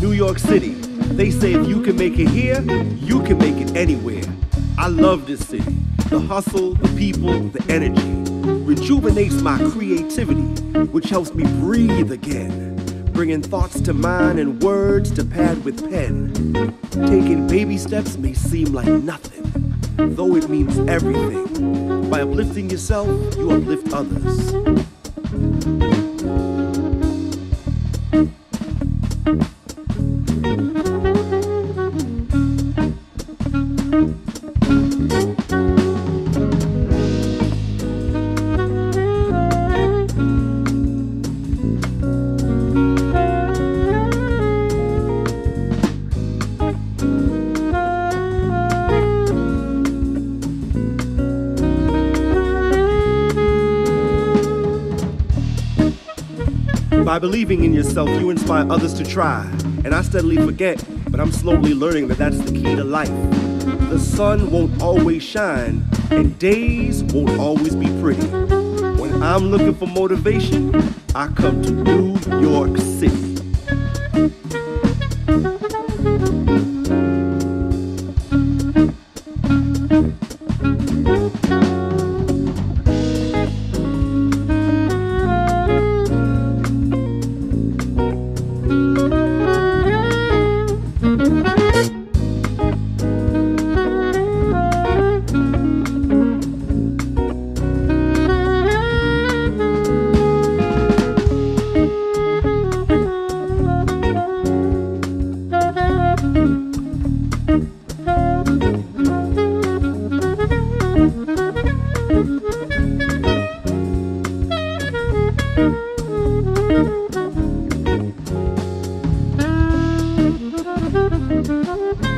New York City. They say if you can make it here, you can make it anywhere. I love this city. The hustle, the people, the energy rejuvenates my creativity, which helps me breathe again. Bringing thoughts to mind and words to pad with pen. Taking baby steps may seem like nothing, though it means everything. By uplifting yourself, you uplift others. By believing in yourself, you inspire others to try. And I steadily forget, but I'm slowly learning that that's the key to life. The sun won't always shine, and days won't always be pretty. When I'm looking for motivation, I come to New York City. Música